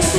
Why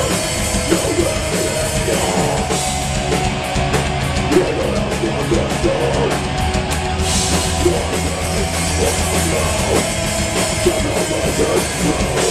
Let us go.